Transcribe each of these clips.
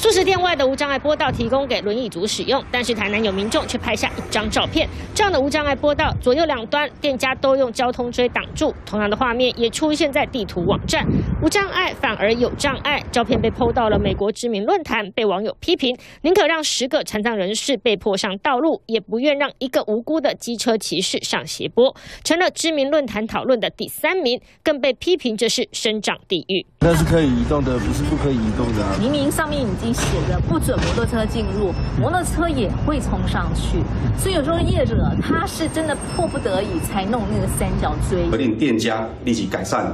素食店外的无障碍坡道提供给轮椅族使用，但是台南有民众却拍下一张照片，这样的无障碍坡道左右两端店家都用交通锥挡住，同样的画面也出现在地图网站，无障碍反而有障碍，照片被 PO 到了美国知名论坛，被网友批评，宁可让十个残障人士被迫上道路，也不愿让一个无辜的机车骑士上斜坡，成了知名论坛讨论的第三名，更被批评这是生长地狱。那是可以移动的，不是不可以移动的。明明上面已经写着不准摩托车进入，摩托车也会冲上去，所以有时候业者他是真的迫不得已才弄那个三角锥。令店家立即改善，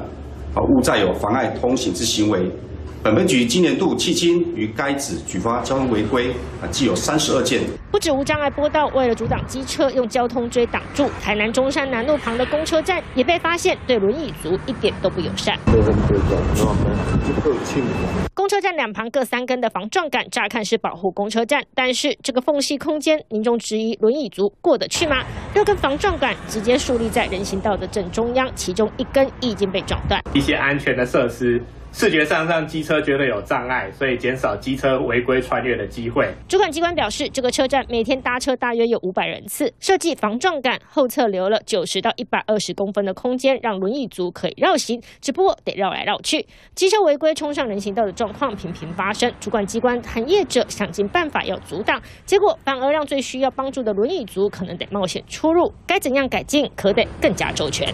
啊，勿再有妨碍通行之行为。本分局今年度迄今于该址举发交通违规啊，计有三十二件。不止无障碍坡道，为了阻挡机车，用交通锥挡住。台南中山南路旁的公车站也被发现对轮椅族一点都不友善。公车站两旁各三根的防撞杆，乍看是保护公车站，但是这个缝隙空间，民众质疑轮椅族过得去吗？六根防撞杆直接竖立在人行道的正中央，其中一根已经被撞断。一些安全的设施。视觉上让机车觉得有障碍，所以减少机车违规穿越的机会。主管机关表示，这个车站每天搭车大约有五百人次，设计防撞杆后侧留了九十到一百二十公分的空间，让轮椅族可以绕行，只不过得绕来绕去。机车违规冲上人行道的状况频频发生，主管机关和业者想尽办法要阻挡，结果反而让最需要帮助的轮椅族可能得冒险出入。该怎样改进，可得更加周全。